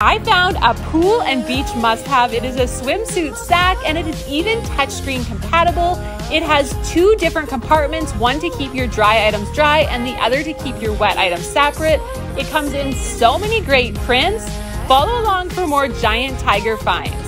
I found a pool and beach must have. It is a swimsuit sack and it is even touchscreen compatible. It has two different compartments, one to keep your dry items dry and the other to keep your wet items separate. It comes in so many great prints. Follow along for more giant tiger finds.